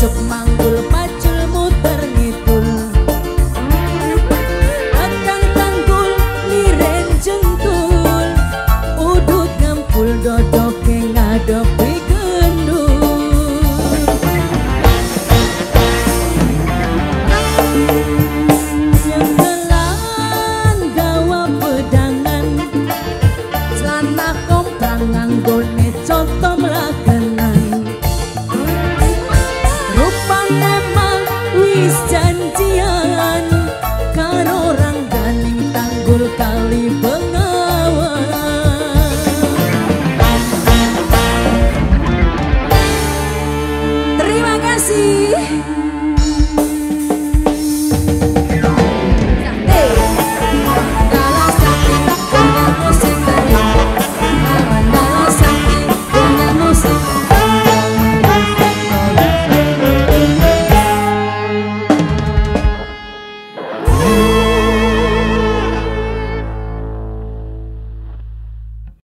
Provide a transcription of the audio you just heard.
Submango